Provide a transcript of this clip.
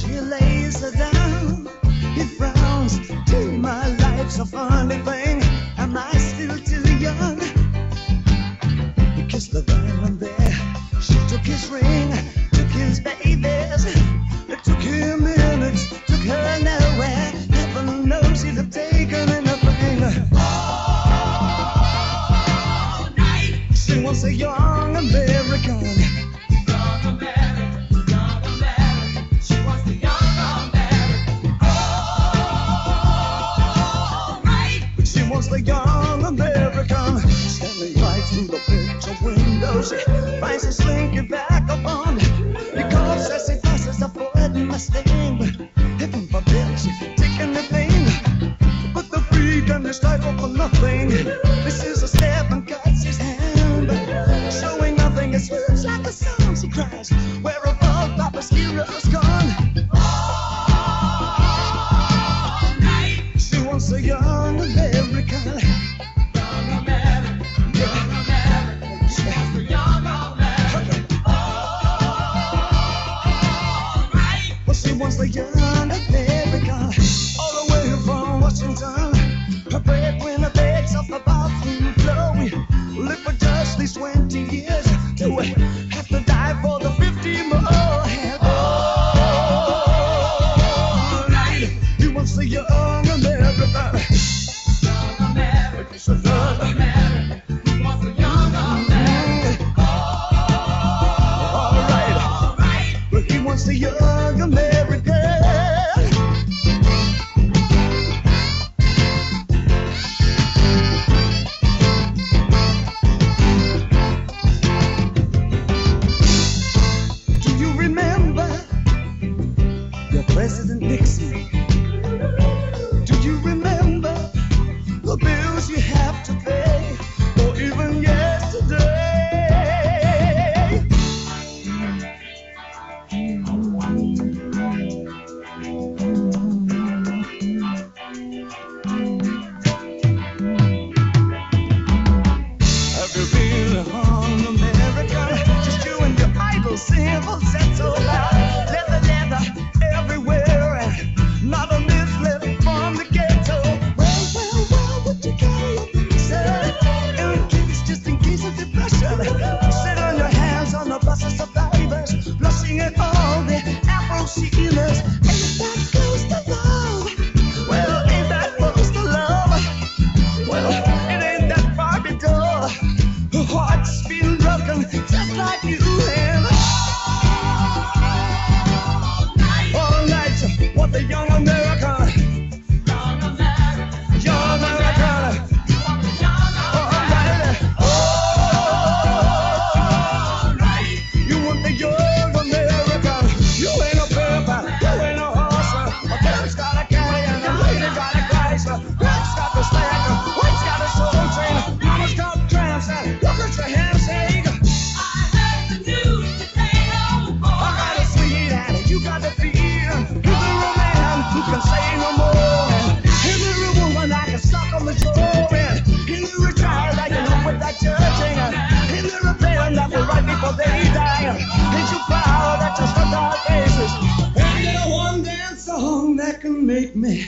he lays her down. He frowns, to my life's a funny thing. Am I still too young? He kissed the there there. She took his ring. Entonces, prices swinging back upon Because as it passes, I forget my stain. Heaven bitch, taking the pain, But the freedom is title for nothing. This is a step in God's hand. Showing nothing, it swims like a song, she cries. Where for the 50 minutes. sickness make me.